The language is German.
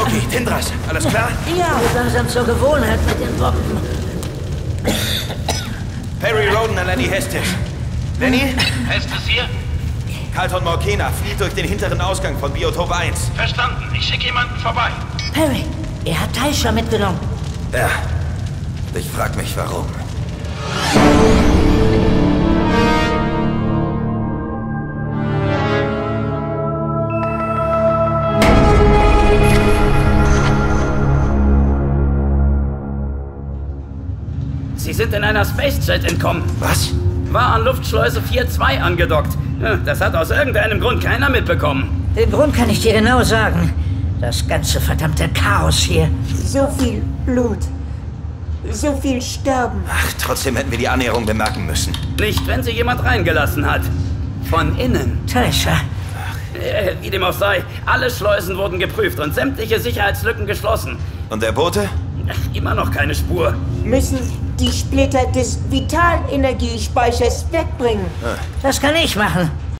Okay, Tindras, alles klar? Ja, langsam zur Gewohnheit mit den Bomben. Perry Roden an Lenny Hestes. Lenny? Hestes hier? Carlton Morkena flieht durch den hinteren Ausgang von Biotop 1. Verstanden. Ich schicke jemanden vorbei. Perry, er hat Taisha mitgenommen. Ja. Ich frag mich, warum. Sie sind in einer Space Jet entkommen. Was? War an Luftschleuse 4-2 angedockt. Ja, das hat aus irgendeinem Grund keiner mitbekommen. Den Grund kann ich dir genau sagen. Das ganze verdammte Chaos hier. So viel Blut. So viel Sterben. Ach, trotzdem hätten wir die Annäherung bemerken müssen. Nicht, wenn sie jemand reingelassen hat. Von innen. Taisha, Äh, wie dem auch sei, alle Schleusen wurden geprüft und sämtliche Sicherheitslücken geschlossen. Und der Bote? Immer noch keine Spur. Müssen die Splitter des Vitalenergiespeichers wegbringen. das kann ich machen.